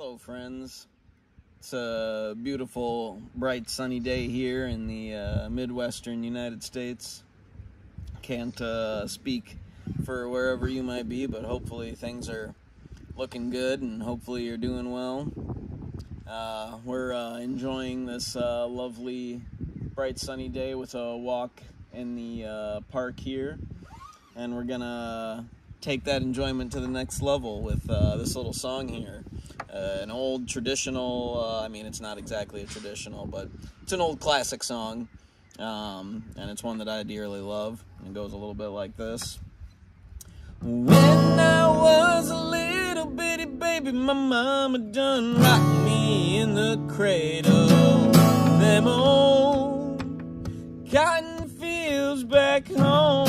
Hello, friends. It's a beautiful, bright, sunny day here in the uh, Midwestern United States. Can't uh, speak for wherever you might be, but hopefully things are looking good and hopefully you're doing well. Uh, we're uh, enjoying this uh, lovely, bright, sunny day with a walk in the uh, park here, and we're gonna take that enjoyment to the next level with this little song here. Uh, an old traditional, uh, I mean, it's not exactly a traditional, but it's an old classic song. Um, and it's one that I dearly love. It goes a little bit like this. When I was a little bitty baby, my mama done rocked me in the cradle. Them old cotton fields back home.